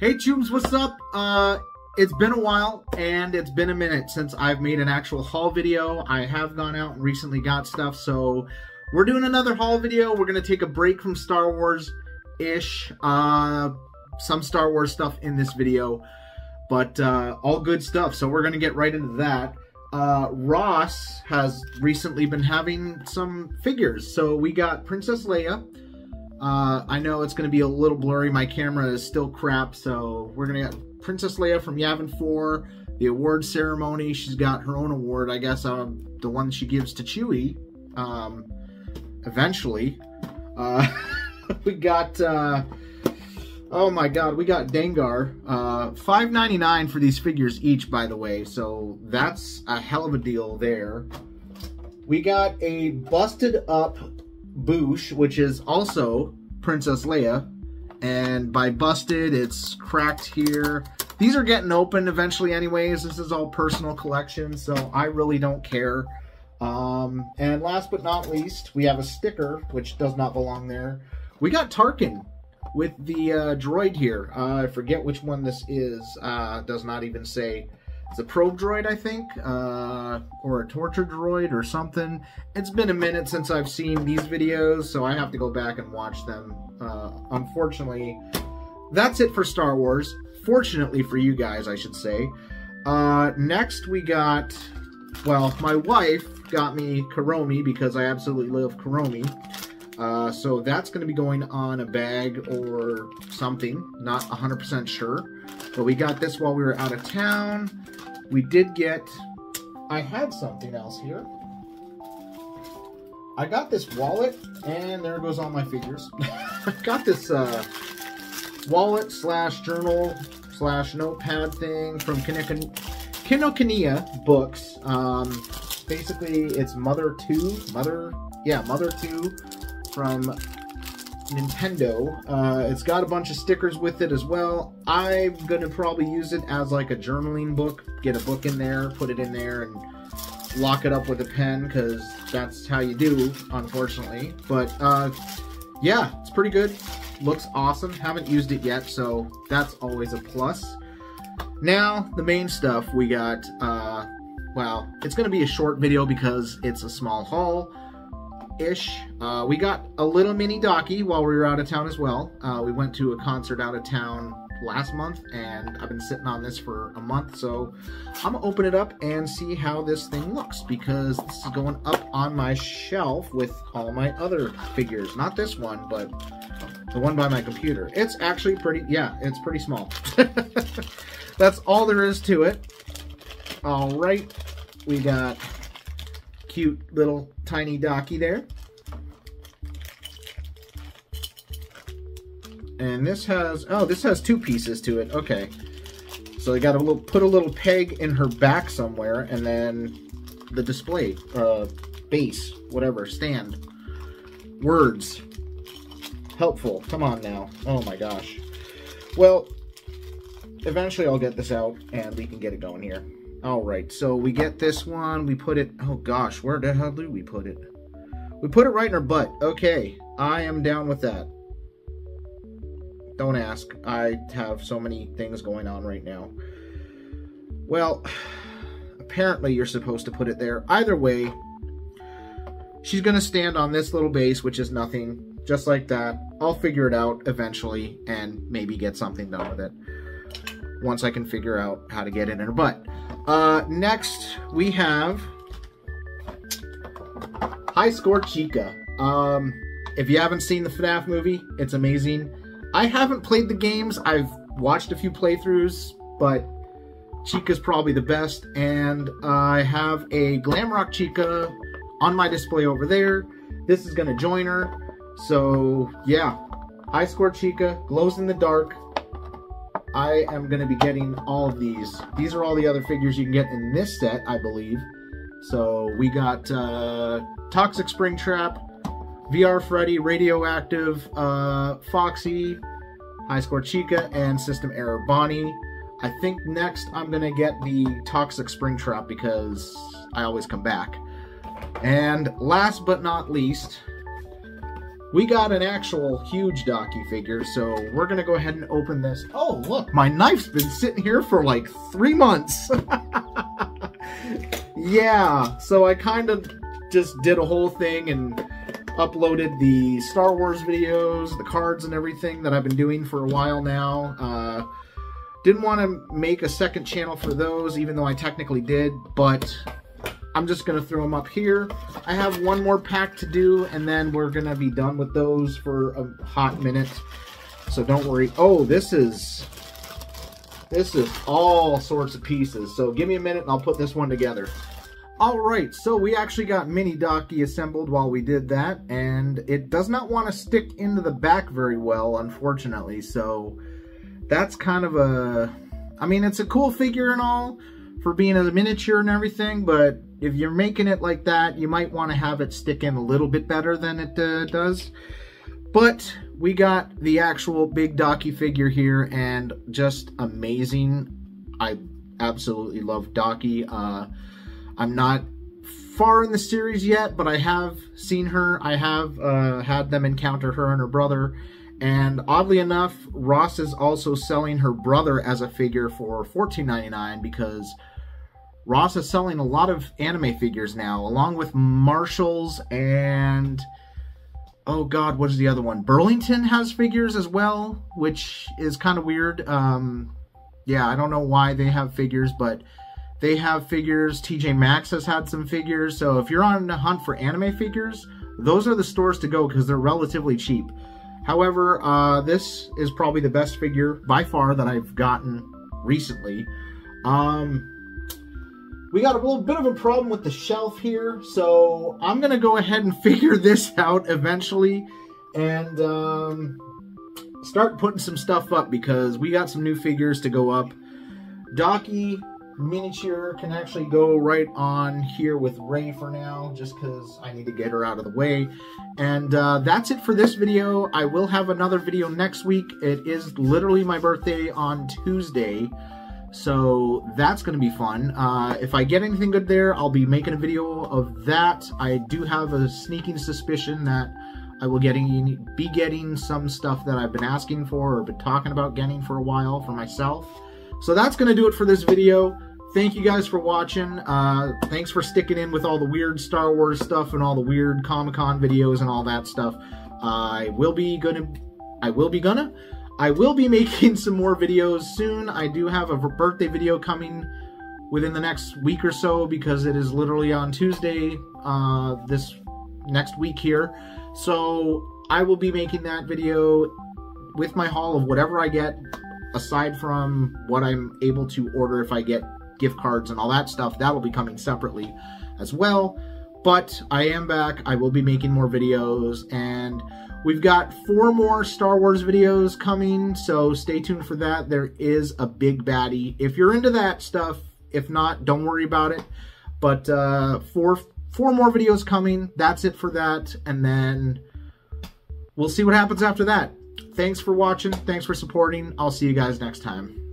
Hey Tubes, what's up? Uh, it's been a while and it's been a minute since I've made an actual haul video. I have gone out and recently got stuff, so we're doing another haul video. We're going to take a break from Star Wars-ish. Uh, some Star Wars stuff in this video, but uh, all good stuff. So we're going to get right into that. Uh, Ross has recently been having some figures. So we got Princess Leia. Uh, I know it's going to be a little blurry. My camera is still crap, so we're going to get Princess Leia from Yavin 4, the award ceremony. She's got her own award, I guess, uh, the one she gives to Chewie, um, eventually. Uh, we got, uh, oh my god, we got Dengar. Uh, $5.99 for these figures each, by the way, so that's a hell of a deal there. We got a busted up Boushh, which is also Princess Leia. And by busted, it's cracked here. These are getting open eventually anyways. This is all personal collection, so I really don't care. Um, and last but not least, we have a sticker, which does not belong there. We got Tarkin with the uh, droid here. Uh, I forget which one this is. Uh, does not even say. It's a probe droid, I think, uh, or a torture droid or something. It's been a minute since I've seen these videos, so I have to go back and watch them. Uh, unfortunately, that's it for Star Wars. Fortunately for you guys, I should say. Uh, next, we got, well, my wife got me Kuromi because I absolutely love Kuromi. Uh, so that's going to be going on a bag or something. Not 100% sure. But we got this while we were out of town. We did get... I had something else here. I got this wallet, and there goes all my figures. I got this uh, wallet slash journal slash notepad thing from Kinokuniya Books. Um, basically, it's Mother 2. Mother... Yeah, Mother 2 from Nintendo. Uh, it's got a bunch of stickers with it as well. I'm going to probably use it as like a journaling book. Get a book in there, put it in there, and lock it up with a pen because that's how you do, unfortunately. But uh, yeah, it's pretty good. Looks awesome. Haven't used it yet, so that's always a plus. Now, the main stuff we got, uh, well, it's going to be a short video because it's a small haul ish. Uh, we got a little mini Daki while we were out of town as well. Uh, we went to a concert out of town last month and I've been sitting on this for a month so I'm gonna open it up and see how this thing looks because this is going up on my shelf with all my other figures not this one but the one by my computer it's actually pretty yeah it's pretty small that's all there is to it all right we got cute little tiny Daki there. And this has, oh, this has two pieces to it. Okay. So they got to put a little peg in her back somewhere, and then the display, uh, base, whatever, stand. Words. Helpful. Come on now. Oh my gosh. Well, eventually I'll get this out, and we can get it going here. All right, so we get this one. We put it, oh gosh, where the hell do we put it? We put it right in our butt. Okay, I am down with that. Don't ask. I have so many things going on right now. Well, apparently you're supposed to put it there. Either way, she's going to stand on this little base, which is nothing. Just like that. I'll figure it out eventually and maybe get something done with it. Once I can figure out how to get it in her butt. Uh, next, we have High Score Chica. Um, if you haven't seen the FNAF movie, it's amazing. I haven't played the games. I've watched a few playthroughs, but Chica's probably the best. And I have a Glamrock Chica on my display over there. This is going to join her. So, yeah. High Score Chica, glows in the dark. I am going to be getting all of these. These are all the other figures you can get in this set, I believe. So we got uh, Toxic Springtrap, VR Freddy, Radioactive, uh, Foxy, High Score Chica, and System Error Bonnie. I think next I'm going to get the Toxic Springtrap because I always come back. And last but not least, we got an actual huge Daki figure, so we're gonna go ahead and open this. Oh, look, my knife's been sitting here for like three months. yeah, so I kind of just did a whole thing and uploaded the Star Wars videos, the cards and everything that I've been doing for a while now. Uh, didn't want to make a second channel for those, even though I technically did, but I'm just going to throw them up here. I have one more pack to do, and then we're going to be done with those for a hot minute. So don't worry. Oh, this is... This is all sorts of pieces. So give me a minute and I'll put this one together. Alright, so we actually got Mini Daki assembled while we did that, and it does not want to stick into the back very well, unfortunately, so that's kind of a... I mean, it's a cool figure and all for being a miniature and everything, but if you're making it like that, you might want to have it stick in a little bit better than it uh, does. But we got the actual big Daki figure here and just amazing. I absolutely love Daki. Uh, I'm not far in the series yet, but I have seen her. I have uh, had them encounter her and her brother. And oddly enough, Ross is also selling her brother as a figure for $14.99 because Ross is selling a lot of anime figures now, along with Marshalls and oh god, what is the other one? Burlington has figures as well, which is kind of weird. Um, yeah, I don't know why they have figures, but they have figures. TJ Maxx has had some figures. So if you're on the hunt for anime figures, those are the stores to go because they're relatively cheap. However, uh, this is probably the best figure by far that I've gotten recently. Um, we got a little bit of a problem with the shelf here, so I'm going to go ahead and figure this out eventually and um, start putting some stuff up because we got some new figures to go up. Daki miniature can actually go right on here with Ray for now, just because I need to get her out of the way. And uh, that's it for this video. I will have another video next week. It is literally my birthday on Tuesday. So that's going to be fun. Uh, if I get anything good there, I'll be making a video of that. I do have a sneaking suspicion that I will getting be getting some stuff that I've been asking for or been talking about getting for a while for myself. So that's going to do it for this video. Thank you guys for watching. Uh, thanks for sticking in with all the weird Star Wars stuff and all the weird Comic-Con videos and all that stuff. I will be gonna... I will be gonna... I will be making some more videos soon. I do have a birthday video coming within the next week or so because it is literally on Tuesday uh, this next week here. So I will be making that video with my haul of whatever I get aside from what I'm able to order if I get gift cards and all that stuff. That'll be coming separately as well. But I am back. I will be making more videos and We've got four more Star Wars videos coming, so stay tuned for that. There is a big baddie. If you're into that stuff, if not, don't worry about it. But uh, four, four more videos coming. That's it for that. And then we'll see what happens after that. Thanks for watching. Thanks for supporting. I'll see you guys next time.